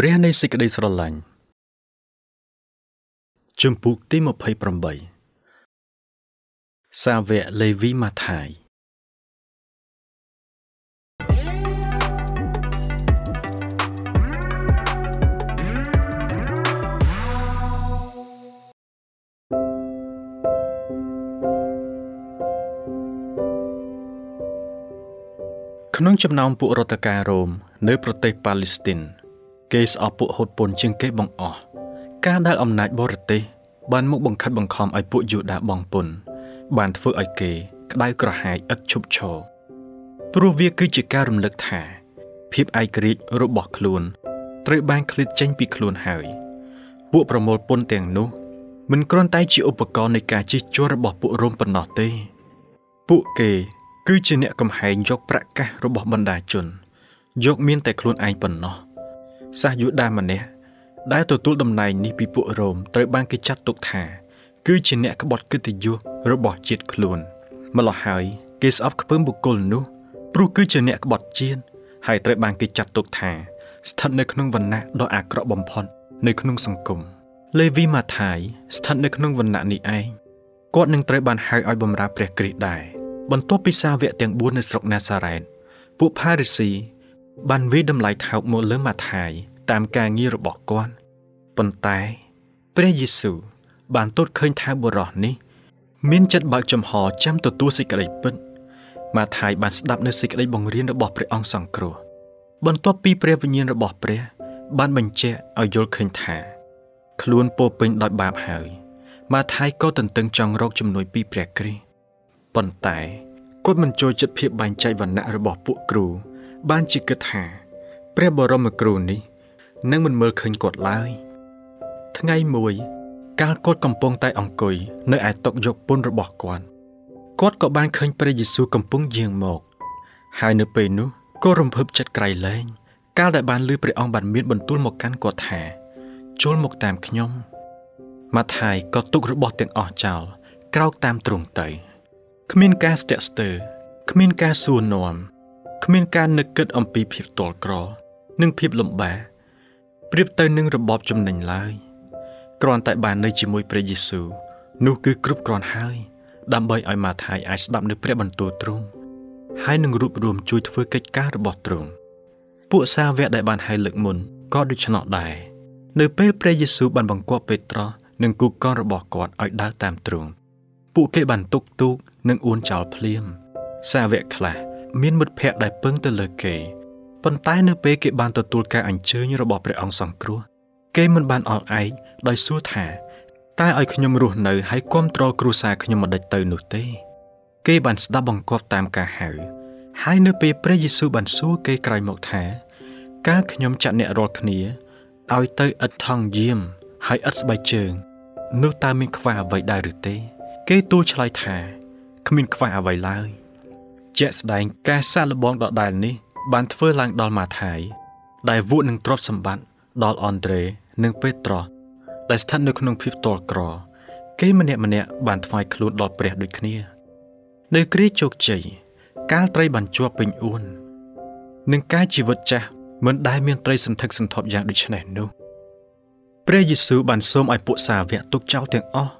ព្រះនៃសេចក្តីស្រឡាញ់ជំពូកទី28សាវកលេវីម៉ាថាយក្នុងចំណោមពួករដ្ឋការរ៉ូមនៅប្រទេសប៉ាឡេស្ទីន គេស្អប់ពួកហូតពន្ធជាងគេបង្អស់ការដែលអំណាចបរទេសបានមកបង្ខិតបង្ខំឲ្យពួកយូដាបងពន្ធបានធ្វើឲ្យគេ ក្តៅក្រហាយឥតឈប់ឈរព្រោះវាគឺជាការរំលឹកថា ភាពឯករាជ្យរបស់ខ្លួនត្រូវបានឃ្លាតចេញពីខ្លួនហើយ ពួកប្រមូលពន្ធទាំងនោះមិនគ្រាន់តែជាឧបករណ៍នៃការជិះជាន់របស់ពួករ៉ូមប៉ុណ្ណោះទេ ពួកគេគឺជាអ្នកកំហែងយកប្រកាសរបស់បណ្ដាជន យកមានតែខ្លួនឯងប៉ុណ្ណោះ សាសយូដាម្នាក់ដែលទទួលតំណែងនេះពីពួករ៉ូមត្រូវបានគេចាត់ទុកថា គឺជាអ្នកក្បត់កិត្តិយសរបស់ជាតិខ្លួន ម្ល៉េះហើយគេស្អប់ខ្ពើមបុគ្គលនោះព្រោះគឺជាអ្នកក្បត់ជាតិហើយត្រូវបានគេចាត់ទុកថាស្ថិតនៅក្នុងវណ្ណៈដ៏អាក្រក់បំផុតនៅក្នុងសង្គមលេវីម៉ាថាយស្ថិតនៅក្នុងវណ្ណៈនេះឯងគាត់នឹងត្រូវបានហៅឲ្យបម្រើព្រះគ្រីស្ទដែរបន្ទាប់ពីសាវកទាំង4នៅស្រុកណាសារ៉េតពួកផារីស៊ី បានវិតម្លៃថោកមកលើម៉ាថាយតាមការងាររបស់គាត់ប៉ុន្តែ ព្រះយេស៊ូវបានទតឃើញថាបុរសនេះ មានចិត្តបើកចំហចាំទទួលសេចក្តីពិតម៉ាថាយបានស្ដាប់នៅសេចក្តីបង្រៀនរបស់ព្រះអង្គសង្គ្រោះបន្ទាប់ពីព្រះវិញ្ញាណរបស់ព្រះ បានបញ្ជាក់ឲ្យយល់ឃើញថា ខ្លួនពោពេញដោយបាបហើយម៉ាថាយក៏ទន្ទឹងចង់រកជំនួយពីព្រះគ្រីស្ទប៉ុន្តែគាត់មិនចូលចិត្តភាពបែងចែកវណ្ណៈរបស់ពួកគ្រូ បានជាគិតថា ព្រះបរមគ្រូនេះនឹងមិនមើលឃើញគាត់ឡើយ ថ្ងៃមួយ កាលគាត់កំពុងតែអង្គុយនៅឯតុយកពន្ធរបស់គាត់គាត់ក៏បានឃើញព្រះយេស៊ូវកំពុងយាងមក ហើយនៅពេលនោះក៏រំភើបចិត្តក្រៃលែងកាលដែលបានឮព្រះអង្គបានមានបន្ទូលមកកាន់គាត់ថាចូលមកតាមខ្ញុំម៉ាថាយក៏ទុករបស់ទាំងអស់ចោលក្រោកតាមទ្រង់ទៅគ្មានការស្ទាក់ស្ទើរគ្មានការសួរនាំ គ្មានការនឹកគិតអំពីភាពទាល់ក្រ និងភាពលំបាកប្រៀបទៅនឹងរបបចំណេញឡើយគ្រាន់តែបាននៅជាមួយព្រះយេស៊ូវនោះគឺគ្រប់គ្រាន់ហើយ ដើម្បីឲ្យម៉ាថាយអាចស្ដាប់នៅព្រះបន្ទូលទ្រង់ហើយនឹងរួបរวมជួយធ្វើកិច្ចការរបស់ទ្រង់ពួកសាវកដែលបានហៅលើកមុនក៏ដូច្នោះដែរនៅពេលព្រះយេស៊ូវបានបង្គាប់ពេត្រុសនិងគូកនរបស់គាត់ឲ្យដើរតាមទ្រង់ពួកគេបានទុកទូកនិងអួនចោលភ្លាម សាវកខ្លះ មានមិត្តភ័ក្តិដែលពឹងទៅលើគេប៉ុន្តែនៅពេលគេបានទទួលការអញ្ជើញរបស់ព្រះអង្គសង្គ្រោះគេមិនបានអល់ឯកដោយសួរថា តើឲ្យខ្ញុំរស់នៅហើយគ្រប់គ្រងគ្រួសារខ្ញុំមិនដេចទៅនោះទេ គេបានស្ដាប់បង្គាប់តាមការហៅហើយនៅពេលព្រះយេស៊ូវបានសួរគេក្រោយមកថាកាលខ្ញុំចាក់អ្នករាល់គ្នាឲ្យទៅឥតថងយាម ហើយឥតស្បែកជើងនោះតើមានខ្វះអ្វីដែរឬទេ គេទូលឆ្លើយថាគ្មានខ្វះអ្វីឡើយ ជាក់ស្ដែងការសាកល្បងដដែលនេះ បានធ្វើឡើងដល់ម៉ាថាយដែលវក់នឹងទ្រព្យសម្បត្តិដល់អនដ្រេនិងពេត្រុសដែលស្ថិតនៅក្នុងភាពតល់ក្រ គេម្នាក់ម្នាក់បានថ្វាយខ្លួនដល់ព្រះដូចគ្នា នៅគ្រាជោគជ័យកាលត្រីបានជាប់ពេញអួននឹងការជីវិតចាស់មិនដែលមានត្រីសន្ធឹកសន្ធាប់យ៉ាងដូចនេះនោះព្រះយេស៊ូវបានសូមឲ្យពួកសាវកទុកចោលទាំងអស់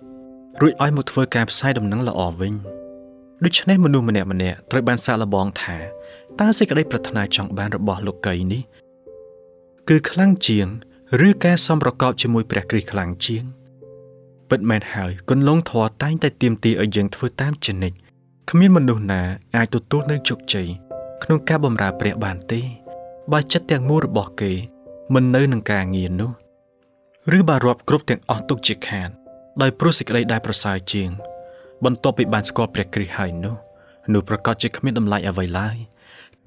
រួចឲ្យមកធ្វើការផ្សាយដំណឹងល្អវិញ ដូច្នេះមនុស្សម្នាក់ម្នាក់ត្រូវបានសាកល្បងថាតើសេចក្តីប្រាថ្នាចង់បានរបស់លោកីនេះ គឺខ្លាំងជាង ឬការសំប្រកបជាមួយព្រះគ្រីស្ទខ្លាំងជាងពិតមែនហើយគុណលងធរតែងតែទៀមទីឲ្យយើងធ្វើតាមចនិចគ្មានមនុស្សណាអាចទទួលនៅជោគជ័យក្នុងការបម្រើព្រះបានទេបើចិត្តទាំងមូលរបស់គេ មិននៅនឹងការងារនោះ ឬបើរាប់គ្រប់ទាំងអស់ទុកជាខាតដោយព្រោះសេចក្តីដែលប្រសើរជាង បន្ទាប់ពីបានស្គាល់ព្រះគ្រីស្ទហើយនោះនោះប្រកាសជាគ្មានតម្លៃអ្វីឡើយ។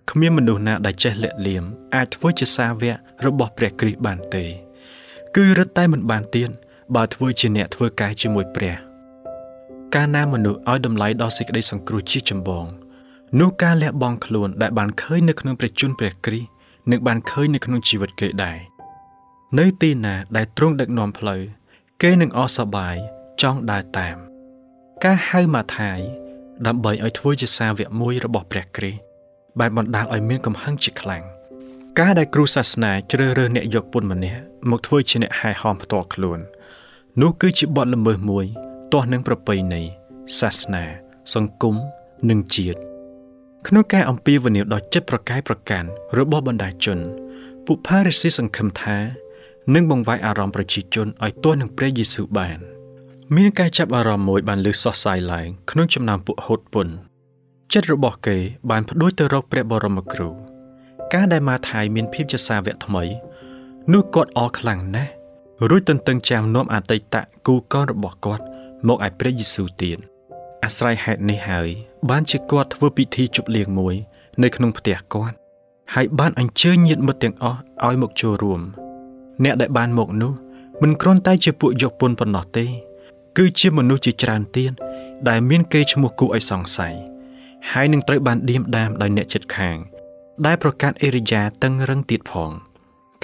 គ្មានមនុស្សណាដែលចេះលាក់លៀមអាចធ្វើជាសាវករបស់ព្រះគ្រីស្ទបានទេ គឺរឹតតែមិនបានទៀតបើធ្វើជាអ្នកធ្វើការជាមួយព្រះ កាលណាមនុស្សឲ្យតម្លៃដល់សេចក្តីសង្គ្រោះជាចម្បងនោះការលះបង់ខ្លួនដែលបានឃើញនៅក្នុងព្រះជន្មព្រះគ្រីស្ទនឹងបានឃើញនៅក្នុងជីវិតគេដែរនៅទីណាដែលទ្រង់ដឹកនាំផ្លូវគេនឹងអស់សប្បាយចង់ដើរតាម ការហៅម៉ាថាយដើម្បីឲ្យធ្វើជាសាវកមួយរបស់ព្រះគ្រីស្ទបានបណ្ដាលឲ្យមានកំហឹងជាខ្លាំងការដែលគ្រូសាសនាជ្រើសរើសអ្នកយកពន្ធម្នាក់មកធ្វើជាអ្នកហែហោមផ្ទាល់ខ្លួន នោះគឺជាបទល្មើសមួយទាស់នឹងប្រពៃណីសាសនា សង្គមនិងជាតិក្នុងការអំពាវនាវដល់ចិត្តប្រកែកប្រកាន់របស់បណ្ដាជនពុផារិស៊ីសង្ឃឹមថានឹងបង្វែរអារម្មណ៍ប្រជាជនឲ្យទាស់នឹងព្រះយេស៊ូវបាន មានការចាប់អារម្មណ៍មួយបានលើសសរសៃឡើងក្នុងចំណោមពួកហូតពន្ធចិត្តរបស់គេបានផ្ដួចទៅរកព្រះបរមគ្រូ ការដែលម៉ាថាយមានភាពជាសាវកថ្មី នោះគាត់អរខ្លាំងណាស់រួចទន្ទឹងចាំនាំអតីតគូកនរបស់គាត់ មកឲ្យព្រះយេស៊ូវទៀតអាស្រ័យហេតុនេះហើយ បានជាគាត់ធ្វើពិធីជប់លៀងមួយ នៅក្នុងផ្ទះគាត់ហើយបានអញ្ជើញញាតិមិត្តទាំងអស់ឲ្យមកចូលរួម អ្នកដែលបានមកនោះមិនគ្រាន់តែជាពួកយកពន្ធប៉ុណ្ណោះទេ គឺជាមនុស្សជាច្រើនទៀតដែលមានកេរឈ្មោះគួរឲ្យសង្ស័យហើយនឹងត្រូវបានដៀមដាមដោយអ្នកចិត្តខាង ដែលប្រកាសអេរិយាតឹងរឹងទៀតផង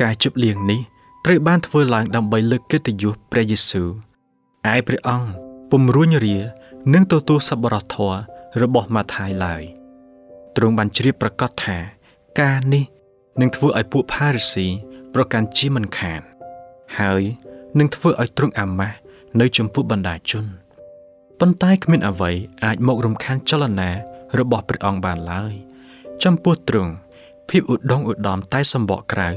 ការជប់លៀងនេះត្រូវបានធ្វើឡើងដើម្បីលើកកិត្តិយសព្រះយេស៊ូវឯព្រះអង្គពុំរួញរានិងទទួលសប្បុរសធម៌របស់ម៉ាថាយឡើយទ្រង់បានជ្រាបប្រកាសថា ការនេះនឹងធ្វើឲ្យពួកផារីស៊ីប្រកាន់ជាមិនខាន ហើយនឹងធ្វើឲ្យទ្រង់អាម៉ាស់ នៅចំពោះបណ្ដាជនប៉ុន្តែគ្មានអ្វីអាចមករំខានចលនារបស់ព្រះអង្គបានឡើយចំពោះទ្រង់ភាពឧត្តមឧត្តមតែសម្បកក្រៅ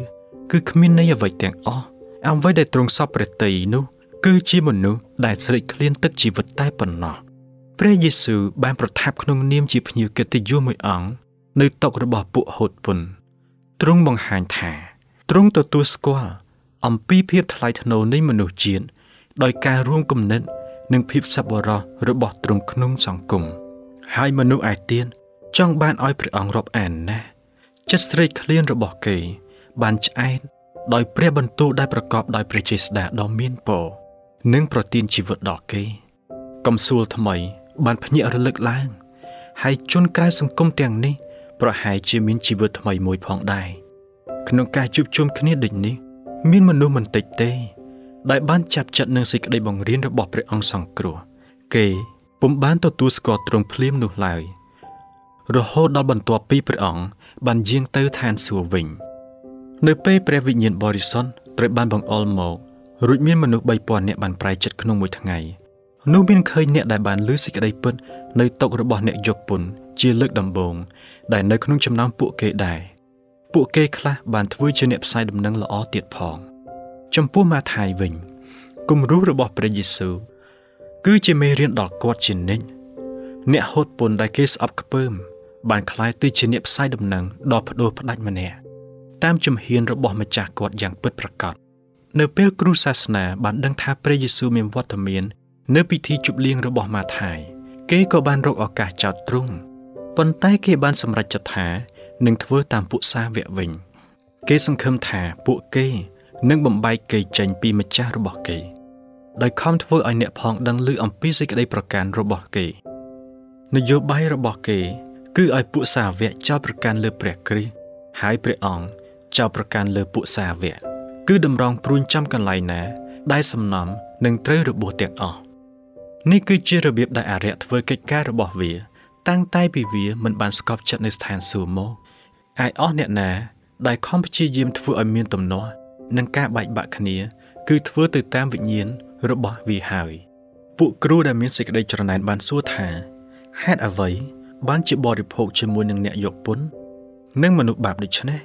គឺគ្មានន័យអ្វីទាំងអស់អ្វីដែលទ្រង់សពព្រះតីនោះ គឺជាមនុស្សដែលស្រេកឃ្លានទឹកជីវិតតែប៉ុណ្ណោះព្រះយេស៊ូវបានប្រថាប់ក្នុងនាមជាភ្ញៀវកិត្តិយសមួយអង្គនៅតុរបស់ពួកហូតពន្ធទ្រង់បង្ហាញថាទ្រង់ទទួលស្គាល់អំពីភាពថ្លៃថ្នូរនៃមនុស្សជាតិ ដោយការរួមគំនិត និងភាពសប្បុរសរបស់ទ្រង់ក្នុងសង្គមហើយមនុស្សឯទៀតចង់បានឲ្យព្រះអង្គរាប់អានណាស់ចិត្តស្រេកឃ្លានរបស់គេ បានឆ្អែតដោយព្រះបន្ទូលដែលប្រកបដោយព្រះចេស្តាដ៏មានពរនិងប្រទានជីវិតដល់គេ កំសួលថ្មី បានភ្ញាក់រលឹកឡើង ហើយជនក្រៅសង្គមទាំងនេះ ប្រហែលជាមានជីវិតថ្មីមួយផងដែរក្នុងការជួបជុំគ្នាដូចនេះ មានមនុស្សមិនតិចទេ ដែលបានចាប់ចិត្តនឹងសេចក្តីបង្រៀនរបស់ព្រះអង្គសង្គ្រោះគេពុំបានទទួលស្គាល់ទ្រង់ភ្លាមនោះឡើយរហូតដល់បន្ទាប់ពីព្រះអង្គបានយាងទៅឋានសួគ៌វិញ នៅពេលព្រះវិញ្ញាណបរិសុទ្ធត្រូវបានបង្អុរមករួចមានមនុស្ស3000នាក់បានប្រែចិត្តក្នុងមួយថ្ងៃនោះមានឃើញអ្នកដែលបានលើសេចក្តីពិតនៅតុរបស់អ្នកយកពន្ធជាលើកដំបូងដែលនៅក្នុងចំណោមពួកគេដែរពួកគេខ្លះបានធ្វើជាអ្នកផ្សាយដំណឹងល្អទៀតផង ចំពោះម៉ាថាយវិញគំរូរបស់ព្រះយេស៊ូវគឺជាមេរៀនដល់គាត់ជានិច្ចអ្នកហូតពន្ធដែលគេស្អប់ខ្ពើមបានคล้ายទៅជាអ្នកផ្សាយដំណឹងដ៏ផ្ដួលផ្ដាច់ម្នាក់តាមជំហានរបស់ម្ចាស់គាត់យ៉ាងពិតប្រាកដនៅពេលគ្រូសាសនាបានដឹងថាព្រះយេស៊ូវមានវត្តមាននៅពិធីជប់លៀងរបស់ម៉ាថាយគេក៏បានរកឱកាសចោទទ្រង់ប៉ុន្តែគេបានសម្រេចចិត្តថានឹងធ្វើតាមពួកសាវកវិញ គេសង្ឃឹមថាពួកគេ នឹងបំបែកគេចេញពីម្ចាស់របស់គេដោយខំធ្វើឲ្យអ្នកផងដឹងឮអំពីសេចក្តីប្រកាន់របស់គេ នយោបាយរបស់គេ គឺឲ្យពួកសាវកចោទប្រកាន់លើព្រះគ្រីស្ទហើយព្រះអង្គចោទប្រកាន់លើពួកសាវកគឺតម្រង់ព្រួញចាំកន្លែងណា ដែលសំណំនឹងត្រូវរបួសទាំងអស់នេះគឺជារបៀបដែលអរិយធ្វើកិច្ចការរបស់វា តាំងតែពីវាមិនបានស្កប់ចិត្តនៅស្ថានសួគ៌មកអាចអស់អ្នកណាដែលខំព្យាយាមធ្វើឲ្យមានទំនាស់ និងការបែកបាក់គ្នា គឺធ្វើទៅតាមវិញ្ញាណរបស់វាហើយពួកគ្រូដែលមានសេចក្តីច្រណែនបានសួរថាហេតុអ្វីបានជាបរិភោគជាមួយនឹងអ្នកយកពន្ធនិងមនុស្សបាបដូច្នេះ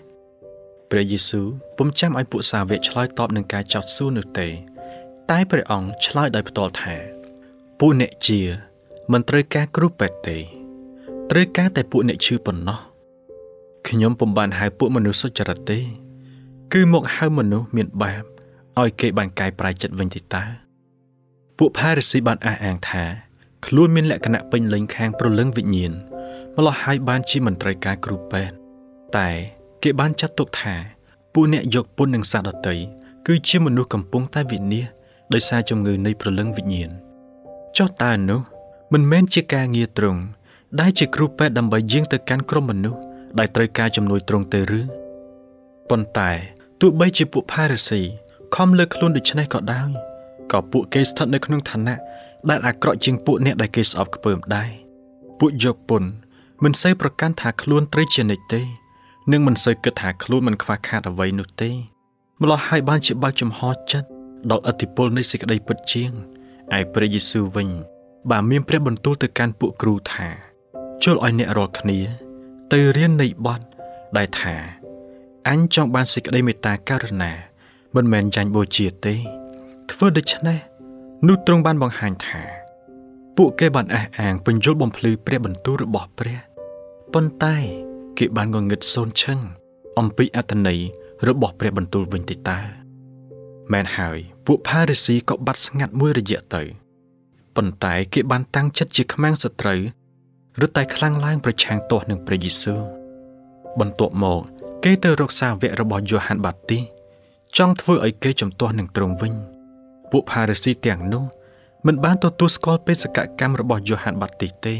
ព្រះយេស៊ូវពុំចាំឲ្យពួកសាវកឆ្លើយតបនឹងការចោទសួរនោះទេ តែព្រះអង្គឆ្លើយដោយផ្ទាល់ថាពួកអ្នកជាមិនត្រូវការគ្រូពេទ្យទេត្រូវការតែពួកអ្នកឈឺប៉ុណ្ណោះខ្ញុំពុំបានហៅពួកមនុស្សសុចរិតទេ គឺមកហៅមនុស្សមានបាបឲ្យគេបានកែប្រែចិត្តវិញទេតើពួកផារីស៊ីបានអះអាងថាខ្លួនមានលក្ខណៈពេញលេញខាងព្រលឹងវិញ្ញាណម្លោះហើយបានជាមន្ត្រីការគ្រូពេទ្យតែគេបានចាត់ទុកថាពួកអ្នកយកពន្ធនឹងសត្វដតីគឺជាមនុស្សកំពុងតែវិនាសដោយសារជំងឺនៃព្រលឹងវិញ្ញាណចុះតើនោះមិនមែនជាការងារត្រង់ដែលជាគ្រូពេទ្យដើម្បីយាងទៅកាន់ក្រុមមនុស្សដែលត្រូវការជំនួយត្រង់ទៅឬប៉ុន្តែ ទោះបីជាពួកផារ៉ាស៊ីខំលើកខ្លួនដូច្នេះក៏ដោយក៏ពួកគេស្ថិតនៅក្នុងឋានៈដែលអាក្រក់ជាងពួកអ្នកដែលគេស្អប់ខ្ពើមដែរពួកយកពន្ធមិនសូវប្រកាន់ថាខ្លួនត្រូវជានិច្ចទេនឹងមិនសូវគិតថាខ្លួនមិនខ្វះខាតអ្វីនោះទេម្លោះហើយបានជាបើកចំហចិត្តដល់អធិពលនៃសេចក្តីពិតជាងឯព្រះយេស៊ូវវិញបានមានព្រះបន្ទូលទៅកាន់ពួកគ្រូថាចូលឲ្យអ្នករាល់គ្នា ទៅរៀននៃបទដែលថា អញចង់បានសេចក្តីមេត្តាករុណា មិនមែនចាញ់បូជាទេ ធ្វើដូច្នេះនោះទ្រង់បានបង្ហាញថា ពួកគេបានអះអាងបញ្យលបំភ្លឺព្រះបន្ទូលរបស់ព្រះប៉ុន្តែ គេបានងងឹតសូនឈឹងអំពីអត្តន័យរបស់ព្រះបន្ទូលវិញទេតើមែនហើយពួកផារីស៊ីក៏បាត់ស្ងាត់មួយរយៈទៅប៉ុន្តែគេបានតាំងចិត្តជាខ្មាំងសត្រូវឬតែខ្លាំងឡើងប្រឆាំងទាស់នឹងព្រះយេស៊ូវបន្ទាប់មក គេទៅរកសាវករបស់យ៉ូហានបាទីចង់ធ្វើឲ្យគេជំទាស់នឹងទ្រង់វិញ ពួកផារីស៊ីទាំងនោះមិនបានទទួលស្គាល់បេសកកម្មរបស់យ៉ូហានបាទីទេ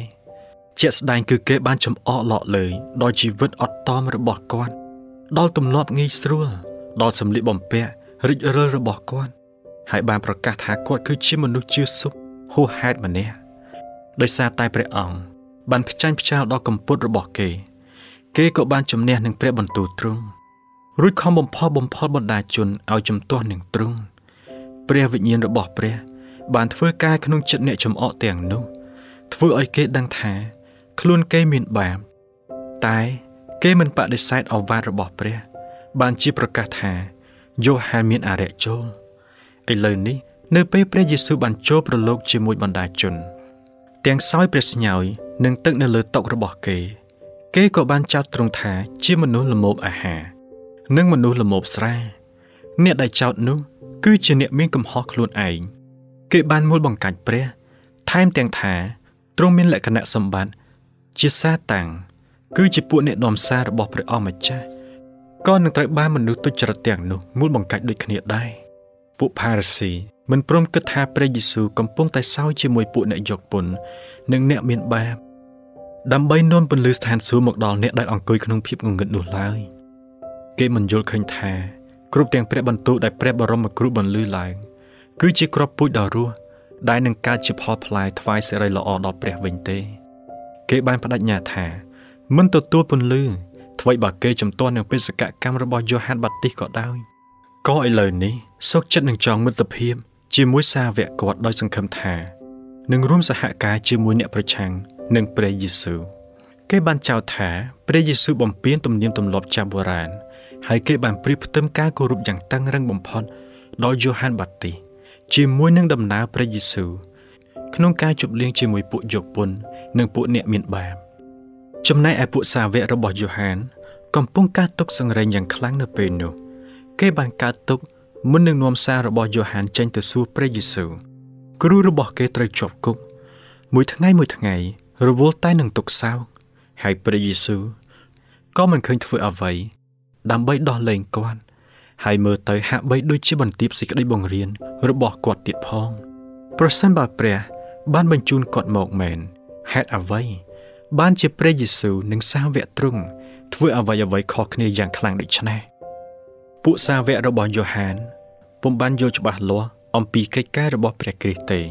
ជាក់ស្ដែងគឺគេបានចំអកឡកលើយដល់ជីវិតអត់តមរបស់គាត់ដល់ទំនាប់ងាយស្រួលដល់សម្លៀកបំពាក់រិចរិលរបស់គាត់ហើយបានប្រកាសថាគាត់គឺជាមនុស្សជឿសុខហួសហេតុម្នាក់ដោយសារតែព្រះអង្គបានផ្ចាញ់ផ្ចាលដល់កម្ពុតរបស់គេ គេក៏បានជំនះនឹងព្រះបន្ទូលទ្រង់រួចខំបំផុសបំផុតបណ្ដាជនឲ្យជំទាស់នឹងទ្រង់ព្រះវិញ្ញាណរបស់ព្រះ បានធ្វើការក្នុងចិត្តអ្នកចំអកទាំងនោះ ធ្វើឲ្យគេដឹងថា ខ្លួនគេមានបាបតែគេមិនបដិសេធអវាទរបស់ព្រះ បានជាប្រកាសថាយ៉ូហានមានអរិយចូលឥឡូវនេះ នៅពេលព្រះយេស៊ូវបានចូលប្រឡូកជាមួយបណ្ដាជន ទាំងសោយព្រះស្ញោយនិងទឹកនៅលើតុរបស់គេ គេក៏បានចោទទ្រង់ថាជាមនុស្សល្មោបអាហារនិងមនុស្សល្មោបស្រា អ្នកដែលចោទនោះ គឺជាអ្នកមានកំហុសខ្លួនឯងគេបានមូលបង្កាច់ព្រះ ថែមទាំងថាទ្រង់មានលក្ខណៈសម្បត្តិជាសាតាំងគឺជាពួកអ្នកនាំសាររបស់ព្រះអង្គម្ចាស់ក៏នឹងត្រូវបានមនុស្សទុច្ចរិតទាំងនោះមូលបង្កាច់ដូចគ្នាដែរពួកផារ៉ាស៊ីមិនព្រមគិតថាព្រះយេស៊ូវកំពុងតែសោយជាមួយពួកអ្នកយកពន្ធនិងអ្នកមានបាប ដើម្បីនាំពន្លឺស្ថានសួគ៌មកដល់អ្នកដែលអង្គុយក្នុងភាពងងឹតនោះឡើយគេមិនយល់ឃើញថាគ្រប់ទាំងព្រះបន្ទូលដែលព្រះបរមគ្រូបន្លឺឡើងគឺជាក្របពូជដ៏រស់ដែលនឹងកើតជាផលផ្លែថ្វាយសិរីល្អដល់ព្រះវិញទេ គេបានបដិញ្ញាថាមិនទទួលពន្លឺអ្វីបើគេជំទាស់នឹងបេសកកម្មរបស់យ៉ូហានបាទីសក៏ដោយក៏ឥឡូវនេះសុខចិត្តនឹងចងមិត្តភាពជាមួយសាវកគាត់ដោយសង្ឃឹមថានឹងរួមសហការជាមួយអ្នកប្រឆាំង នឹងព្រះយេស៊ូវគេបានចោទថាព្រះយេស៊ូវបំពេញទំនៀមទម្លាប់ចាស់បុរាណហើយគេបានព្រៀបផ្ទឹមការគោរពយ៉ាងតឹងរឹងបំផុតដល់យ៉ូហានបាទីសជាមួយនឹងដំណើរព្រះយេស៊ូវក្នុងការជប់លៀងជាមួយពួកយកពន្ធនិងពួកអ្នកមានបាបចំណែកឯពួកសាវករបស់យូហាន កំពុងកើតទុកសង្រេងយ៉ាងខ្លាំងនៅពេលនោះគេបានកើតទុកមុននឹងនាំសាររបស់យូហានចេញទៅសួរព្រះយេស៊ូវគ្រូរបស់គេត្រូវជាប់គុកមួយថ្ងៃមួយថ្ងៃ រវល់តែនឹងទុកសោកហើយព្រះយេស៊ូវក៏មិនឃើញធ្វើអ្វី ដើម្បីដោះលែងគាត់ហើយមើលទៅហាក់បីដូចជាបន្ទាបសេចក្តីបង្រៀនរបស់គាត់ទៀតផងប្រសិនបើព្រះ បានបញ្ជូនគាត់មកមែនហេតុអ្វី បានជាព្រះយេស៊ូវនិងសាវកទ្រង់ធ្វើអ្វីអ្វីខុសគ្នាយ៉ាងខ្លាំងដូចនេះពួកសាវករបស់យ៉ូហានពុំបានយល់ច្បាស់លាស់អំពីកិច្ចការរបស់ព្រះគ្រីស្ទទេ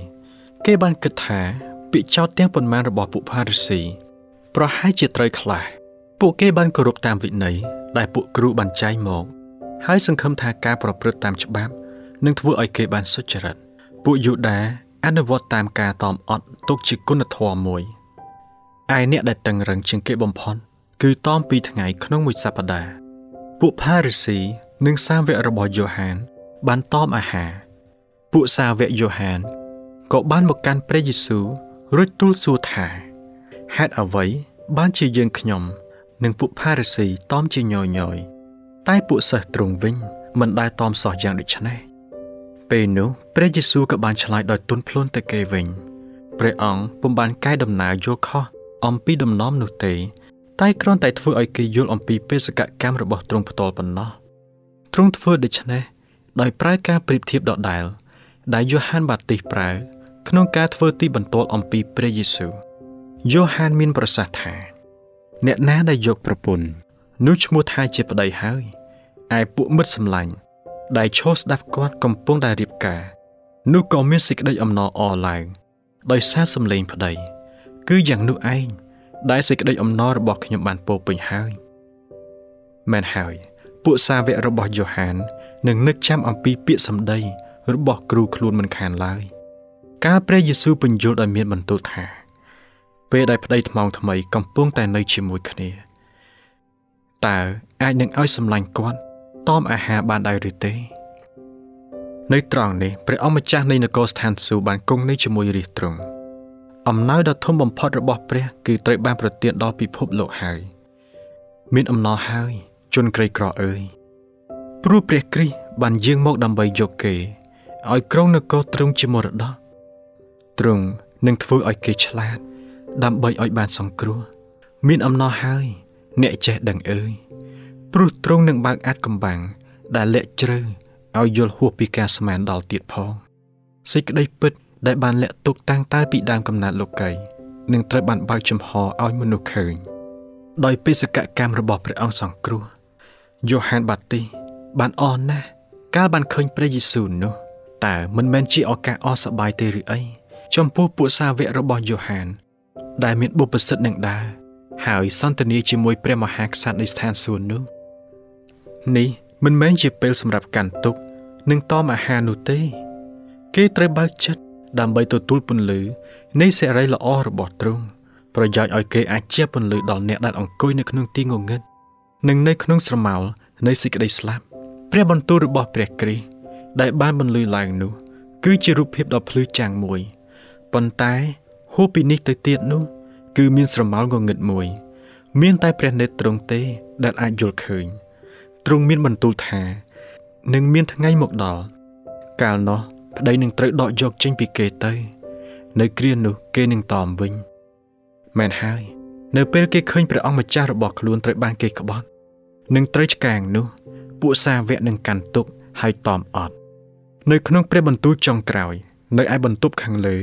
គេបានគិតថា ពាក្យចោទទាំងប៉ុន្មានរបស់ពួកផារីស៊ីប្រហែលជាត្រូវខ្លះពួកគេបានគោរពតាមវិន័យដែលពួកគ្រូបានចែងមកហើយសង្ឃឹមថាការប្រព្រឹត្តតាមច្បាប់នឹងធ្វើឲ្យគេបានសុចរិតពួកយូដាអនុវត្តតាមការតមអត់ទុកជាគុណធម៌មួយឯអ្នកដែលតឹងរឹងជាងគេបំផុតគឺតម2ថ្ងៃក្នុងមួយសប្តាហ៍ពួកផារីស៊ីនិងសាវករបស់យ៉ូហាន បានតមអាហារពួកសាវកយ៉ូហានក៏បានមកកាន់ព្រះយេស៊ូវ រួចទូលសួរថាហេតុអ្វីបានជាយើងខ្ញុំ និងពួកផារីស៊ីតមជាញយញយតែពួកសិស្សទ្រង់វិញមិនដែលតមសោះយ៉ាងដូច្នេះពេលនោះព្រះយេស៊ូវក៏បានឆ្លើយដោយទន់ភ្លន់ទៅគេវិញព្រះអង្គពុំបានកែដំណើរយល់ខុសអំពីដំណំនោះទេ តែគ្រាន់តែធ្វើឲ្យគេយល់អំពីបេសកកម្មរបស់ទ្រង់ផ្ទាល់ប៉ុណ្ណោះទ្រង់ធ្វើដូច្នេះដោយប្រើការប្រៀបធៀបដដែលដែលយ៉ូហានបាទីសប្រើ ក្នុងការធ្វើទីបន្ទាល់អំពីព្រះយេស៊ូវយ៉ូហានមានប្រសាសន៍ថា អ្នកណាដែលយកប្រពន្ធនោះឈ្មោះថាជាប្តីហើយឯពួកមិត្តសម្លាញ់ដែលឈរស្ដាប់គាត់កំពុងតែរៀបការនោះក៏មានសេចក្តីអំណរអរឡើងដោយសារសម្លេងប្តីគឺយ៉ាងនោះឯងដែលសេចក្តីអំណររបស់ខ្ញុំបានពោពេញហើយមែនហើយពួកសាវករបស់យ៉ូហាននឹងនឹកចាំអំពីពាក្យសម្ដីរបស់គ្រូខ្លួនមិនខានឡើយ កាលព្រះយេស៊ូវបញ្យល់ដោយមានបន្ទូលថា ពេលដែលប្តីថ្មងថ្មីកំពុងតែនៅជាមួយគ្នាតើអាចនឹងឲ្យសម្លាញ់គាត់តមអាហារបានដែរឬទេនៅត្រង់នេះព្រះអម្ចាស់នៃនគរស្ថានសួគ៌បានគង់នៅជាមួយរាជទ្រង់អំណោយដ៏ធំបំផុតរបស់ព្រះគឺត្រូវបានប្រទានដល់ពិភពលោកហើយ មានអំណរហើយជនក្រីក្រអើយព្រោះព្រះគ្រីស្ទបានយាងមកដើម្បីយកគេឲ្យក្រុងនគរទ្រង់ជាមរតក ទ្រង់នឹងធ្វើឲ្យគេឆ្លាត ដើម្បីឲ្យបានសង្គ្រោះ មានអំណរហើយ អ្នកចេះដឹងអើយព្រោះទ្រង់នឹងបើកអាចកំបាំងដែលលាក់ជ្រៅឲ្យយល់ហួសពីការស្មានដល់ទៀតផងសេចក្តីពិត ដែលបានលាក់ទុកតាំងតែពីដើមកំណើតលោកីនឹងត្រូវបានបើកចំហឲ្យមនុស្សឃើញ ដោយបេសកកម្មរបស់ព្រះអង្គសង្គ្រោះយ៉ូហានបាទី បានអរណាស់កាលបានឃើញព្រះយេស៊ូវនោះតើមិនមែនជាឱកាសអសប្បាយទេឬអី ចំពោះពួកសាវករបស់យ៉ូហាន ដែលមានបុព្វសិទ្ធនឹងដើរហើយសន្ទនាជាមួយព្រះមហាក្សត្រនៃស្ថានសួគ៌នោះនេះមិនមែនជាពេលសម្រាប់កាន់ទុកនិងតមអាហារនោះទេ គេត្រូវបើកចិត្តដើម្បីទទួលពន្លឺនៃសេរីល្អរបស់ទ្រង់ប្រយោជន៍ឲ្យគេអាចជាពន្លឺដល់អ្នកដែលអង្គុយនៅក្នុងទីងងឹតនិងនៅក្នុងស្រមោលនៃសេចក្តីស្លាប់ព្រះបន្ទូលរបស់ព្រះគ្រីស្ទដែលបានបន្លឺឡើងនោះ គឺជារូបភាពដ៏ភ្លឺចាំងមួយ ប៉ុន្តែហួសពីនេះទៅទៀតនោះ គឺមានស្រមោលងងឹតមួយ មានតែព្រះនេត្រទ្រង់ទេ ដែលអាចយល់ឃើញទ្រង់មានបន្ទូលថានឹងមានថ្ងៃមកដល់កាលនោះប្តីនឹងត្រូវដកយកចេញពីគេទៅ នៅគ្រានោះគេនឹងតមវិញមែនហើយ នៅពេលគេឃើញព្រះអង្គម្ចាស់របស់ខ្លួនត្រូវបានគេក្បត់នឹងត្រូវឆ្កាងនោះ ពួកសាវកនឹងកាន់ទុកហើយតមអត់នៅក្នុងព្រះបន្ទូលចុងក្រោយ នៅឯបន្ទប់ខាងលើ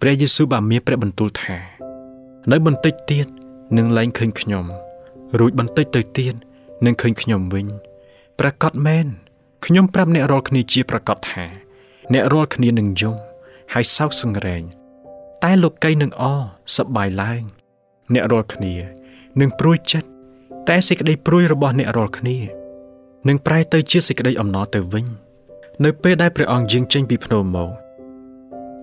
ព្រះយេស៊ូវបានមានព្រះបន្ទូលថា នៅបន្តិចទៀតនឹងលែងឃើញខ្ញុំរួចបន្តិចទៅទៀតនឹងឃើញខ្ញុំវិញប្រកាសមែនខ្ញុំប្រាប់អ្នករាល់គ្នាជាប្រកាសថា អ្នករាល់គ្នានឹងយំហើយសោកសង្រេងតែលោកីនឹងអសប្បាយឡើង អ្នករាល់គ្នានឹងព្រួយចិត្តតែសេចក្តីព្រួយរបស់អ្នករាល់គ្នានឹងប្រែទៅជាសេចក្តីអំណរទៅវិញ នៅពេលដែលព្រះអង្គយាងចេញពីភ្នំមក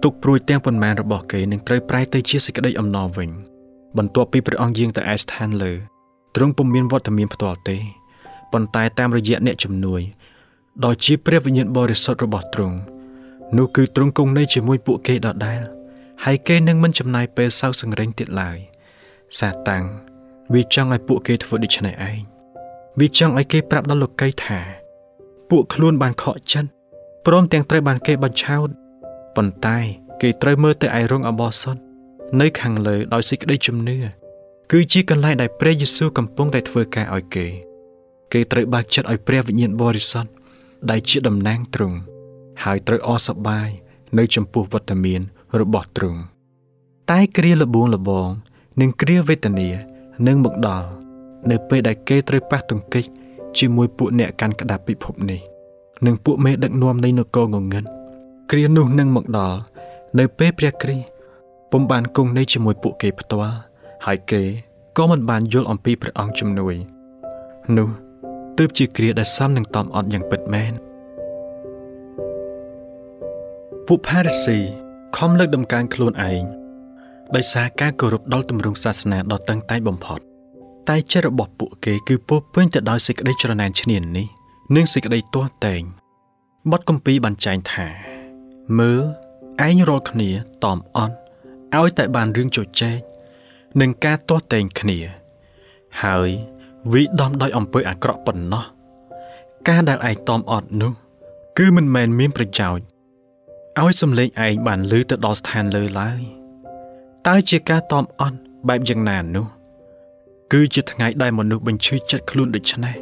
ទុកព្រួយទាំងប៉ុន្មានរបស់គេនឹងត្រូវប្រែទៅជាសេចក្តីអំណរវិញបន្ទាប់ពីព្រះអង្គយាងទៅឯស្ថានលើទ្រង់ពុំមានវត្តមានផ្ទាល់ទេប៉ុន្តែតាមរយៈអ្នកជំនួយដ៏ជាព្រះវិញ្ញាណបរិសុទ្ធរបស់ទ្រង់នោះគឺទ្រង់គង់នៅជាមួយពួកគេដដែលហើយគេនឹងមិនចំណាយពេលសោកសង្រេងទៀតឡើយសាតាំងវាចង់ឲ្យពួកគេធ្វើដូច្នេះឯងវាចង់ឲ្យគេប្រាប់ដល់លោកីថា ពួកខ្លួនបានខកចិត្តព្រមទាំងត្រូវបានគេបញ្ឆោត ប៉ុន្តែគេត្រូវមើលទៅឯរោងអបអសុតនៅខាងលើដោយសេចក្តីជំនឿគឺជាកន្លែងដែលព្រះយេស៊ូវកំពុងតែធ្វើការឲ្យគេ គេត្រូវបើកចិត្តឲ្យព្រះវិញ្ញាណបរិសុទ្ធដែលជាតំណាងទ្រង់ហើយត្រូវអសប្បាយនៅចំពោះវត្តមានរបស់ទ្រង់តែគ្រាលបួងលបងនិងគ្រាវេទនានឹងមកដល់នៅពេលដែលគេត្រូវប៉ះទង្គិចជាមួយពួកអ្នកកាន់ក្តាប់ពិភពនេះ និងពួកមេដឹកនាំនៃនគรงងឹត គ្រានោះនឹងមកដល់នៅពេលព្រះគ្រីស្ទពុំបានគង់នៅជាមួយពួកគេផ្ទាល់ហើយគេក៏មិនបានយល់អំពីព្រះអង្គជំនួយ នោះទើបជាគ្រាដែលសមនឹងតំអត់យ៉ាងពិតមែនពួកផារីស៊ីខំលើកដំកើងខ្លួនឯងដោយសារការគោរពដល់ទម្រង់សាសនាដ៏តឹងតែងបំផុត តែចិត្តរបស់ពួកគេគឺពោពេញទៅដោយសេចក្តីច្រណែនឈ្នាននេះនិងសេចក្តីទាស់តែងបទគម្ពីរបានចែងថា មើលឯងរាល់គ្នាតอมអន់ឲ្យតែបានរឿងជជែកនិងការទាស់តែងគ្នា ហើយវិដំដោយអំពើអាក្រក់ប៉ុណ្ណោះការដែលឯងតอมអត់នោះ គឺមិនមែនមានប្រយោជន៍ឲ្យសំឡេងឯងបានលឺទៅដល់ស្ថានលើឡើយតើជាការតอมអន់បែបយ៉ាងណានោះ គឺជាថ្ងៃដែលមនុស្សបញ្ឈឺចិត្តខ្លួនដូច្នេះ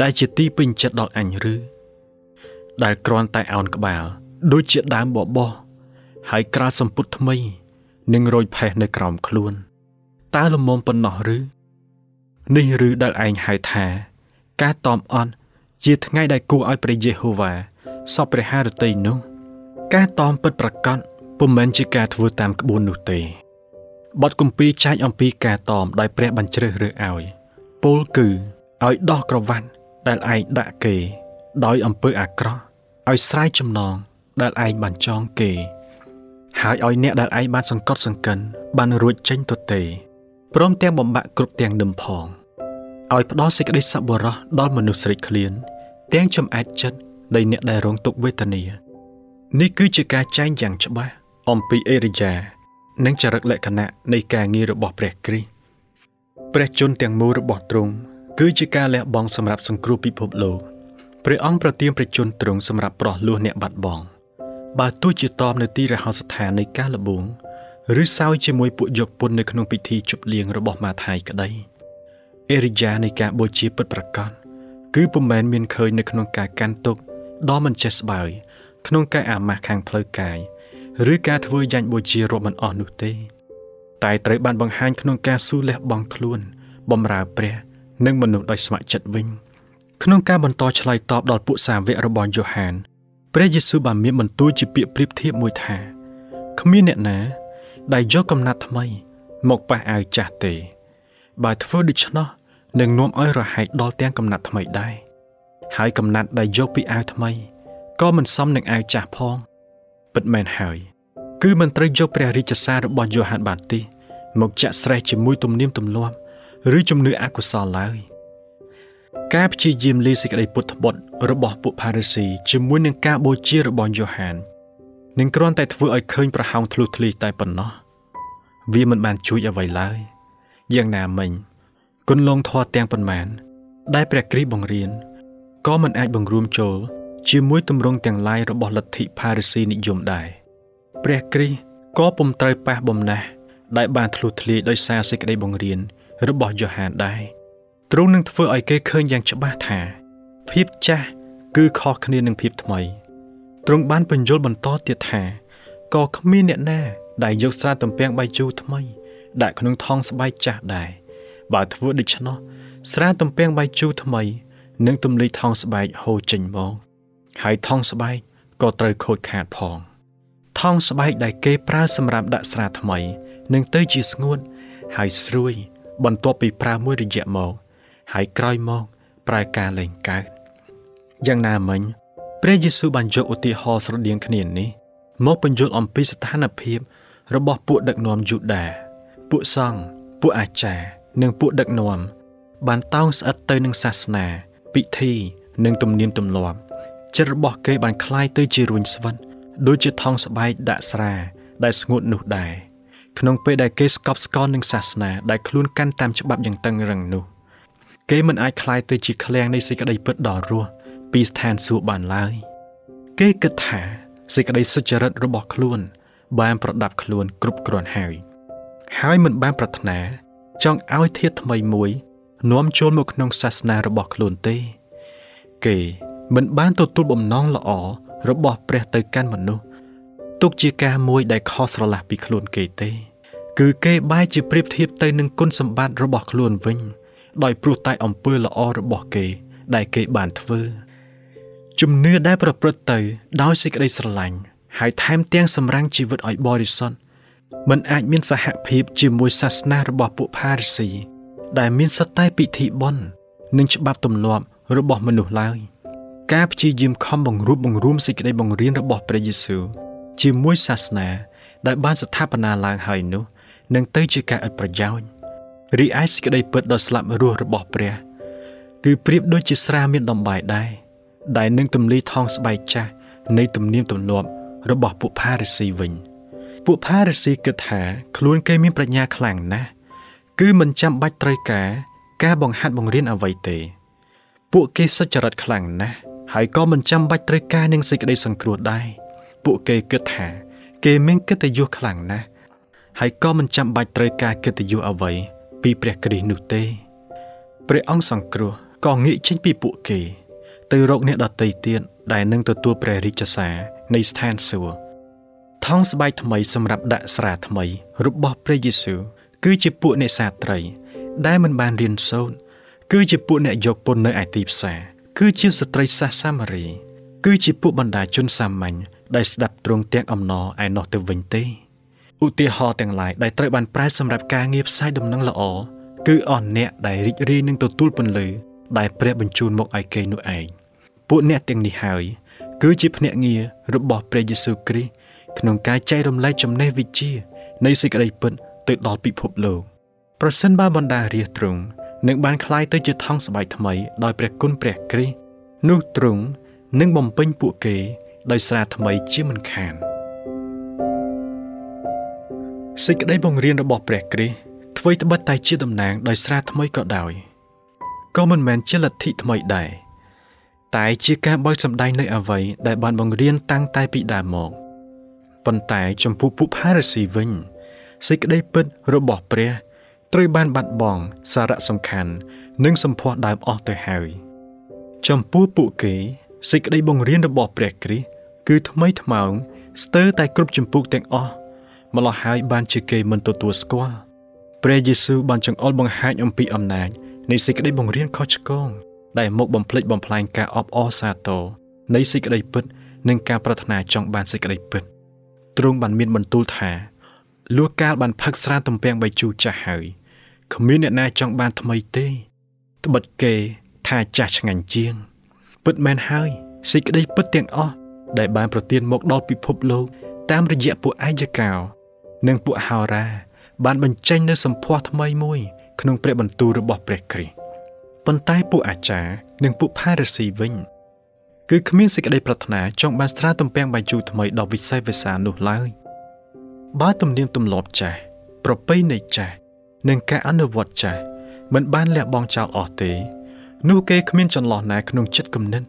ដែលជាទីពេញចិត្តដល់អញឬដែលគ្រាន់តែអោនក្បាល ដូចជាដើមបបោះហើយក្រាលសម្ពុតថ្មីនឹងរយផេះនៅក្រោមខ្លួនតើលមមប៉ុណ្ណោះឬនេះឬដែលឯងហៅថា ការតមអន់ជាថ្ងៃដែលគួរឲ្យព្រះយេហូវ៉ាសពព្រះハរតីនោះ ការតមពិតប្រកបពុំមែនជាការធ្វើតាមក្បួននោះទេបទគម្ពីរចែកអំពីការតមដោយព្រះបានជ្រើសរើសឲ្យពលគឺឲ្យដោះក្រវ៉ាត់ដែលឯងដាក់គេ ដោយអំពើអាក្រក់ឲ្យស្រ័យចំណង ដែលឯងបានចងគេ ហើយឲ្យអ្នកដែលឯងបានសង្កត់សង្កិនបានរួចចេញទៅទេព្រមទាំងបំបាក់គ្រប់ទាំងនឹមផងឲ្យផ្ដល់សេចក្តីសប្បុរសដល់មនុស្សស្រេកឃ្លាន ទាំងចំអែតចិត្តនៃអ្នកដែលរងទុក្ខវេទនានេះគឺជាការចែងយ៉ាងច្បាស់អំពីអេរិយានិងចរិតលក្ខណៈនៃការងាររបស់ព្រះគ្រីស្ទព្រះជន្មទាំងមូលរបស់ទ្រង់គឺជាការលះបង់សម្រាប់សង្គ្រោះពិភពលោកព្រះអង្គប្រទានព្រះជន្មទ្រង់សម្រាប់ប្រោះលួសអ្នកបាត់បង់ បើទោះជាតបនៅទីរហោស្ថាននៃការលបួងឬសោយជាមួយពួកយកពន្ធនៅក្នុងពិធីជប់លៀងរបស់ម៉ាថាយក្តីអេរិយានៃការបូជាពិតប្រាកដគឺពុំមែនមានឃើញនៅក្នុងការកាន់ទុកដ៏មិនចេះស្បើយក្នុងការអាម៉ាស់ខាងផ្លូវកាយឬការធ្វើយ៉ាញ់បូជារាប់មិនអស់នោះទេ តែត្រូវបានបង្ហាញក្នុងការស៊ូលះបង់ខ្លួនបំរើព្រះនិងមនុស្សដោយស្ម័គ្រចិត្តវិញ ក្នុងការបន្តឆ្លើយតបដល់ពួកសាវករបស់យ៉ូហាន ព្រះយេស៊ូវបានមានបន្ទូលជាពាក្យប្រៀបធៀបមួយថាគ្មានអ្នកណាដែលយកកំណាត់ថ្មី មកប៉ះអាវចាស់ទេ បើធ្វើដូច្នោះនឹងនាំឲ្យរហែកដល់ទាំងកំណាត់ថ្មីដែរហើយកំណាត់ដែលយកពីអាវថ្មីក៏មិនសមនឹងអាវចាស់ផង ពិតមែនហើយ គឺមិនត្រូវយកព្រះរាជសាររបស់យ៉ូហានបាទីសមកចាក់ស្រេះជាមួយទំនៀមទម្លាប់ឬជំនឿអកុសលឡើយ ការព្យាយាមលាសេចក្តីពុតត្បុតរបស់ពួកផារីស៊ីជាមួយនឹងការបូជារបស់យ៉ូហាននឹងគ្រាន់តែធ្វើឲ្យឃើញប្រហោងធ្លុះធ្លាយតែប៉ុណ្ណោះវាមិនបានជួយអ្វីឡើយយ៉ាងណាមិញគុណលងធម៌ទាំងប៉ុន្មាន ដែលព្រះគ្រីស្ទបង្រៀនក៏មិនអាចបង្រួមចូល ជាមួយទម្រង់ទាំងឡាយរបស់លទ្ធិផារីស៊ីនិយមដែរព្រះគ្រីស្ទក៏ពុំត្រូវប៉ះបំណាស់ដែលបានធ្លុះធ្លាយដោយសារសេចក្តីបង្រៀនរបស់យ៉ូហានដែរ ទ្រង់នឹងធ្វើឲ្យគេឃើញយ៉ាងច្បាស់ថា ភាពចាស់គឺខុសគ្នានឹងភាពថ្មីទ្រង់បានបញ្យល់បន្តទៀតថាក៏គ្មានអ្នកណា ដែលយកស្រាទំពាំងបាយជូរថ្មី ដាក់ក្នុងថង់ស្បែកចាស់ដែរបើធ្វើដូច្នោះស្រាទំពាំងបាយជូរថ្មីនឹងទម្លាយថង់ស្បែកហូរចេញមកហើយថង់ស្បែកក៏ត្រូវខូចខាតផងថង់ស្បែកដែលគេប្រើសម្រាប់ដាក់ស្រាថ្មីនឹងទៅជាស្ងួតហើយស្រួយបន្ទាប់ពីប្រើមួយរយៈមក ហើយក្រោយមកប្រើការលែងកើតយ៉ាងណាមិញព្រះយេស៊ូវបានយកឧទាហរណ៍ស្រដៀងគ្នានេះមកបញ្យល់អំពីស្ថានភាពរបស់ពួកដឹកនាំយូដាពួកសង្ឃពួកអាចារ្យនិងពួកដឹកនាំបានតោងស្អិតទៅនឹងសាសនា ពិធីនិងទំនៀមទម្លាប់ចិត្តរបស់គេបានคล้ายទៅជារួញស្វិតដូចជាថង់ស្បែកដាក់ស្រាដែលស្ងួតនោះដែរក្នុងពេលដែលគេស្កប់ស្កល់នឹងសាសនាដែលខ្លួនកាន់តាមច្បាប់យ៉ាងតឹងរឹងនោះ គេមិនអាចคล้ายទៅជាឃ្លាំងនៃសេចក្តីពិតដ៏រស់ពីស្ថានសួគ៌បានឡើយគេគិតថាសេចក្តីសុចរិតរបស់ខ្លួន បានប្រដាប់ខ្លួនគ្រប់គ្រាន់ហើយហើយមិនបានប្រាថ្នាចង់ឲ្យធាតថ្មីមួយនាំចូលមកក្នុងសាសនារបស់ខ្លួនទេ គេមិនបានទទួលបំណងល្អរបស់ព្រះទៅកាន់មនុស្សទុកជាការមួយដែលខុសស្រឡះពីខ្លួនគេទេ គឺគេបែរជាប្រៀបធៀបទៅនឹងគុណសម្បត្តិរបស់ខ្លួនវិញ ដោយព្រោះតែអំពើល្អរបស់គេ ដែលគេបានធ្វើជំនឿដែលប្រព្រឹត្តទៅ ដោយសេចក្តីស្រឡាញ់ហើយថែមទាំងសម្រាំងជីវិតឲ្យបរិសុទ្ធមិនអាចមានសហភាពជាមួយសាសនារបស់ពួកផារីស៊ីដែលមានសតែពិធីបុណ្យនិងច្បាប់ទម្លាប់របស់មនុស្សឡើយការព្យាយាមខំបង្រួបបង្រួមសេចក្តីបង្រៀនរបស់ព្រះយេស៊ូវជាមួយសាសនា ដែលបានស្ថាបនាឡើងហើយនោះនឹងទៅជាការឥតប្រយោជន៍ រីឯសេចក្តីពិតដ៏ស្លាប់រស់របស់ព្រះ គឺប្រៀបដូចជាស្រាមានដំបាយដែរដែលនឹងទម្លាយថងស្បែកចាស់នៃទំនៀមទម្លាប់របស់ពួកផារីស៊ីវិញ។ពួកផារីស៊ីគិតថាខ្លួនគេមានប្រាជ្ញាខ្លាំងណាស់គឺមិនចាំបាច់ត្រូវការការបង្ហាត់បង្រៀនអ្វីទេ ពួកគេសុចរិតខ្លាំងណាស់ហើយក៏មិនចាំបាច់ត្រូវការនឹងសេចក្តីសង្គ្រោះដែរពួកគេគិតថា គេមានកិត្តិយសខ្លាំងណាស់ហើយក៏មិនចាំបាច់ត្រូវការកិត្តិយសអ្វី ពីព្រះគ្រីស្ទនោះទេព្រះអង្គសង្គ្រោះក៏ងាកចេញពីពួកគេ ទៅរកអ្នកដទៃទៀតដែលនឹងទទួលព្រះរាជសារនៃស្ថានសួគ៌ថង់ស្បែកថ្មីសម្រាប់ដាក់ស្រាថ្មី របស់ព្រះយេស៊ូវគឺជាពួកអ្នកសាត្រី ដែលមិនបានរៀនសូត្រគឺជាពួកអ្នកយកពន្ធនៅឯទីផ្សារគឺជាស្ត្រីសាសសាមារី គឺជាពួកបណ្ដាជនសាមញ្ញដែលស្ដាប់ទ្រង់ទាំងអំណរឯនោះទៅវិញទេ ឧទាហរណ៍ទាំងឡាយដែលត្រូវបានប្រែសម្រាប់ការងារផ្សាយដំណឹងល្អគឺអស់អ្នកដែលរីករាយនឹងទទួលពន្លឺ ដែលព្រះបញ្ជូនមកឲ្យគេនោះឯងពួកអ្នកទាំងនេះហើយ គឺជាភ្នាក់ងាររបស់ព្រះយេស៊ូវគ្រីស្ទក្នុងការចែករំលែកចំណេះវិជ្ជានៃសេចក្តីពិតទៅដល់ពិភពលោកប្រសិនបើបណ្ដារាជទ្រង់នឹងបានคล้ายទៅជាថង់ស្បែកថ្មីដោយព្រះគុណព្រះគ្រីស្ទនោះទ្រង់នឹងបំពេញពួកគេដោយសារថ្មីជាមិនខាន សេចក្តីបង្រៀនរបស់ព្រះគ្រីស្ទអ្វីត្បិតតែជាតំណាងដោយសារថ្មីក៏ដោយក៏មិនមែនជាលទ្ធិថ្មីដែរតែជាការបើកសម្ដែងនៃអ្វីដែលបានបង្រៀនតាំងតែពីដើមមកប៉ុន្តែចំពោះពួកផារ៉ាស៊ីវិញសេចក្តីពិតរបស់ព្រះត្រូវបានបាត់បង់សារៈសំខាន់និងសម្ផស្សដើមអស់ទៅហើយចំពោះពួកគេសេចក្តីបង្រៀនរបស់ព្រះគ្រីស្ទគឺថ្មីថ្មោងស្ទើរតែគ្រប់ចម្ពោះទាំងអស់ ម្ល៉េះហើយបានជាគេមិនទទួលស្គាល់ព្រះយេស៊ូវបានចង្អុលបង្ហាញអំពីអំណាចនៃសេចក្តីបង្រៀនខុសឆ្គងដែលមកបំភ្លេចបំផ្លាញការអបអរសាទរនៃសេចក្តីពិត និងការប្រាថ្នាចង់បានសេចក្តីពិតទ្រង់បានមានបន្ទូលថាលួសកាលបានផឹកស្រាទំពាំងបាយជូរចាស់ហើយគ្មានអ្នកណាចង់បានថ្មីទេត្បិតគេថាចាស់ឆ្ងាញ់ជាង ពិតមែនហើយសេចក្តីពិតទាំងអស់ដែលបានប្រទានមកដល់ពិភពលោកតាមរយៈពួកអាយកោ និងពួកហោរា បានបញ្ចេញនូវសម្ផស្សថ្មីមួយ ក្នុងព្រះបន្ទូលរបស់ព្រះគ្រីស្ទប៉ុន្តែពួកអាចារ្យនិងពួកផារ៉ាស៊ីវិញគឺគ្មានសេចក្តីប្រាថ្នាចង់បានស្រាទំពាំងបាយជូរថ្មីដល់វិសេសវិសានោះឡើយបើទំនៀមទម្លាប់ចាស់ប្រពៃណីចាស់និងការអនុវត្តចាស់មិនបានលះបង់ចោលអស់ទេ នោះគេគ្មានចន្លោះណាក្នុងចិត្តគំនិត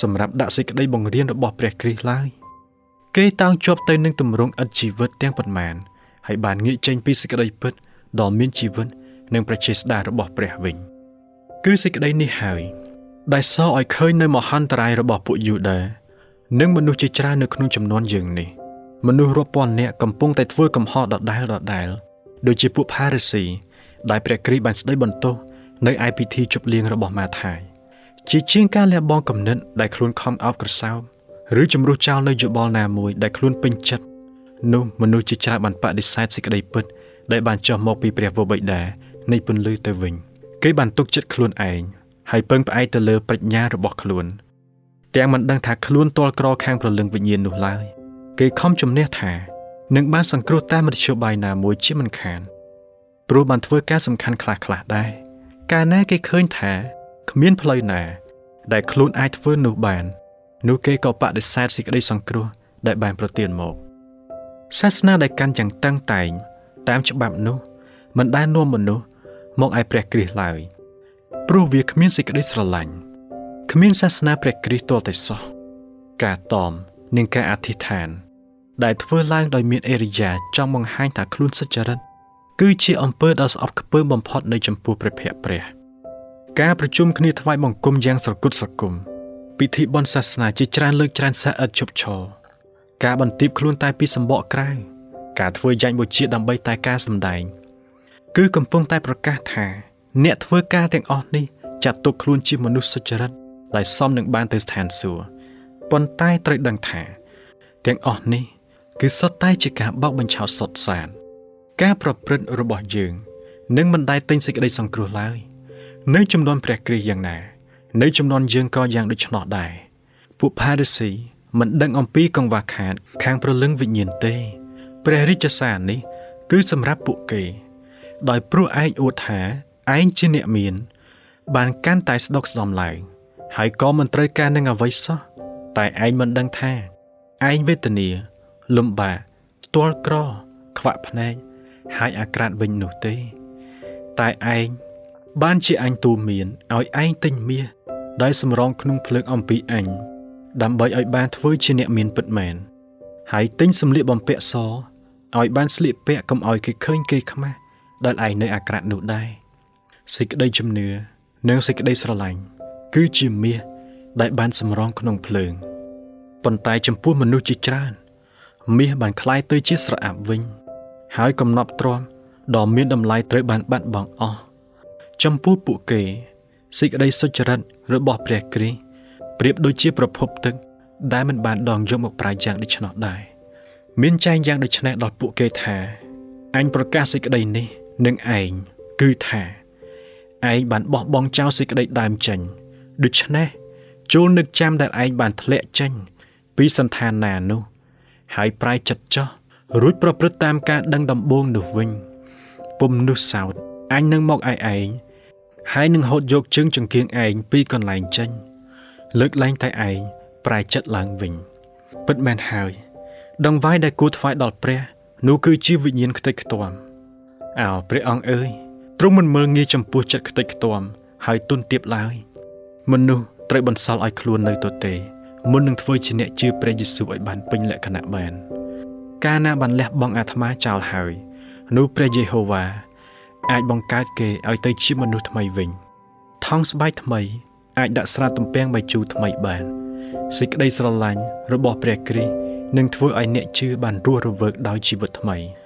សម្រាប់ដាក់សេចក្តីបង្រៀនរបស់ព្រះគ្រីស្ទឡើយគេតោងជាប់ទៅនឹងទម្រង់ឥតជីវិតទាំងប៉ុន្មាន ហើយបានងាកចេញពីសេចក្តីពិតដ៏មានជីវិតនិងប្រជាស្ដាររបស់ព្រះវិញ គឺសេចក្តីនេះហើយ ដែលសរឲ្យឃើញនៅមហន្តរាយរបស់ពួកយូដានិងមនុស្សជាច្រើននៅក្នុងចំនួនយើងនេះមនុស្សរាប់ពាន់នាក់កំពុងតែធ្វើកំហុសដដែលដដែលដូចជាពួកផារ៉ាស៊ីដែលព្រះគ្រីស្ទបានស្ដីបន្ទោសនៅឯពិធីជប់លៀងរបស់ម៉ាថាយជាជាងការលះបង់គំនិតដែលខ្លួនខំអោបក្រសោបឬជំរុះចោលនៅយោបល់ណាមួយដែលខ្លួនពេញចិត្ត នោះមនុស្សជាច្រើនបានបដិសេធសេចក្តីពិតដែលបានចោះមកពីព្រះវរបិតានៃពន្លឺទៅវិញគេបានទុកចិត្តខ្លួនឯងហើយពឹងផ្អែកទៅលើប្រាជ្ញារបស់ខ្លួនទាំងមិនដឹងថាខ្លួនទាល់ក្រខាងព្រលឹងវិញ្ញាណនោះឡើយគេខំជំនះថានឹងបានសង្គ្រោះតាមមធ្យោបាយណាមួយជាមិនខានព្រោះបានធ្វើការសំខាន់ខ្លះខ្លះដែរកាលណាគេឃើញថាគ្មានផ្លូវណា ដែលខ្លួនអាចធ្វើនោះបាន នោះគេក៏បដិសេធសេចក្តីសង្គ្រោះដែលបានប្រទានមក សាសនាដែលកាន់យ៉ាងតឹងតែង តាមច្បាប់នោះមិនដែលនាំមនុស្សមកឯព្រះគ្រីស្ទឡើយព្រោះវាគ្មានសេចក្តីស្រឡាញ់គ្មានសាសនាព្រះគ្រីស្ទទាល់តែសោះការតមនិងការអធិដ្ឋាន ដែលធ្វើឡើងដោយមានអេរិយាចង់បង្ហាញថាខ្លួនសុចរិតគឺជាអំពើដ៏ស្អប់ខ្ពើមបំផុតនៅចំពោះព្រះភ័ក្ត្រព្រះ ការប្រជុំគ្នាថ្វាយបង្គំយ៉ាងស្រគត់ស្រគំពិធីបុណ្យសាសនាជាច្រើនលើកច្រើនសាអិតជប់ឈរ ការបន្ទាបខ្លួនតែពីសម្បកក្រៅការធ្វើយ៉ាញ់បូជាដើម្បីតែការសម្ដែង គឺកំពុងតែប្រកាសថា អ្នកធ្វើការទាំងអស់នេះចាត់ទុកខ្លួនជាមនុស្សសុចរិតដែលសមនឹងបានទៅស្ថានសួគ៌ប៉ុន្តែត្រូវដឹងថា ទាំងអស់នេះ គឺសុទ្ធតែជាការបោកបញ្ឆោតសុទ្ធសាធការប្រព្រឹត្តរបស់យើងនឹងមិនដែលទិញសេចក្តីសង្គ្រោះឡើយនៅចំនួនព្រះគ្រីស្ទយ៉ាងណា នៅចំនួនយើងក៏យ៉ាងដូច្នោះដែរពួកផារីស៊ី មិនដឹងអំពីកង្វះខាត ខាងព្រលឹងវិញ្ញាណទេ ព្រះរាជសារនេះ គឺសម្រាប់ពួកគេ ដោយព្រោះឯងអួតថាឯងជាអ្នកមាន បានកាន់តែស្ដុកស្ដំឡើងហើយក៏មិនត្រូវការនឹងអ្វីសោះតែឯងមិនដឹងថាឯងវេទនា លំបាកស្ទាល់ក្រ ខ្វាក់ភ្នែកហើយអាក្រាតវិញនោះទេ តែឯងបានជាអញទូមានឲ្យឯងទិញមាសដែលសម្រងក្នុងភ្លើងអំពីអញ ដើម្បីឲ្យបានធ្វើជាអ្នកមានពិតមែនហើយទិញសម្លៀកបំពាក់សឲ្យបានស្លៀកពាក់កុំឲ្យគេឃើញគេខ្មាស់ដែលឯងនៅអាក្រាតនោះដែរសេចក្តីជំនឿនិងសេចក្តីស្រឡាញ់គឺជាមាសដែលបានសម្រងក្នុងភ្លើងប៉ុន្តែចំពោះមនុស្សជាច្រើន មាសបានคล้ายទៅជាស្រអាប់វិញ ហើយកំណប់ទ្រាំដ៏មានតម្លៃត្រូវបានបាត់បង់អស់ចំពោះពួកគេសេចក្តីសុចរិតរបស់ព្រះគ្រីស្ទ ប្រៀបដូចជាប្រភពទឹកដែលមិនបានដងយកមកប្រើយ៉ាងដូច្នោះដែរមានចែងយ៉ាងដូចនេះដល់ពួកគេថាអញប្រកាសសេចក្តីនេះនឹងឯងគឺថាឯងបានបោះបង់ចោលសេចក្តីដើមចេញដូច្នេះជួលនឹកចាំដែលឯងបានធ្លាក់ចេញពីសន្តានណានោះ ហើយប្រែចិត្តចោះរួចប្រព្រឹត្តតាមការដឹងដំបូងនោះវិញពុំនោះសោតអញនឹងមកឯឯងហើយនឹងហូតយកជើងចង្គៀងឯងពីកន្លែងចេញ លើកលែងតែឯងប្រែចិត្តឡើងវិញពិតមែនហើយ ដងវាយដែលគួរថ្វាយដល់ព្រះនោះគឺជាវិញ្ញាណខ្ទេចខ្ទាំអោព្រះអង្គអើយទ្រង់មិនមើលងាយចំពោះចិត្តខ្ទេចខ្ទាំហើយទុនទៀបឡើយមនុស្សត្រូវបន្សល់ឲ្យខ្លួននៅទទេមុននឹងធ្វើជាអ្នកជឿព្រះយេស៊ូវឲ្យបានពេញលក្ខណៈបាន កាលណាបានលះបង់អាត្មាចោលហើយនោះព្រះយេហូវ៉ាអាចបង្កើតគេឲ្យទៅជាមនុស្សថ្មីវិញថង់ស្បែកថ្មី អាចដាក់ស្រាទំពាំងបាយជូរថ្មីបានសេចក្តីស្រឡាញ់របស់ព្រះគ្រីស្ទនឹងធ្វើឲ្យអ្នកជឿបានរស់រវើកដោយជីវិតថ្មី។